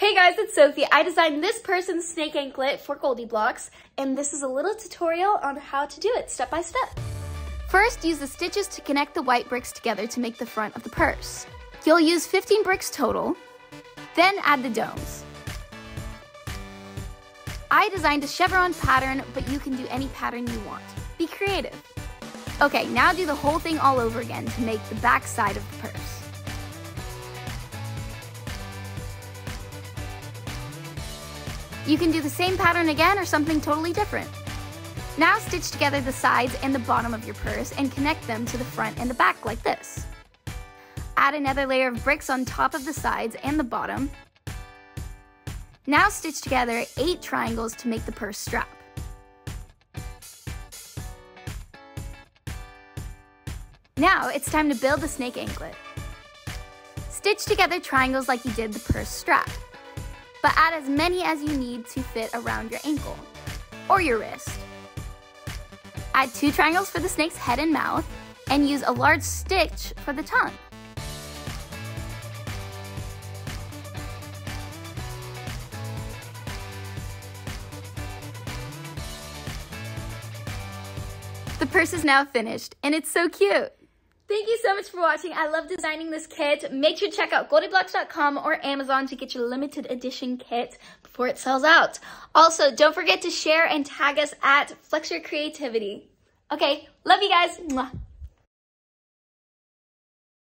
Hey guys, it's Sofie. I designed this person's snake anklet for GoldieBlox, and this is a little tutorial on how to do it step by step. First, use the stitches to connect the white bricks together to make the front of the purse. You'll use 15 bricks total, then add the domes. I designed a chevron pattern, but you can do any pattern you want. Be creative. Okay, now do the whole thing all over again to make the back side of the purse. You can do the same pattern again or something totally different. Now stitch together the sides and the bottom of your purse and connect them to the front and the back like this. Add another layer of bricks on top of the sides and the bottom. Now stitch together eight triangles to make the purse strap. Now it's time to build the snake anklet. Stitch together triangles like you did the purse strap but add as many as you need to fit around your ankle or your wrist. Add two triangles for the snake's head and mouth, and use a large stitch for the tongue. The purse is now finished, and it's so cute. Thank you so much for watching. I love designing this kit. Make sure to check out GoldieBlox.com or Amazon to get your limited edition kit before it sells out. Also, don't forget to share and tag us at Flex Your Creativity. Okay, love you guys. Mwah.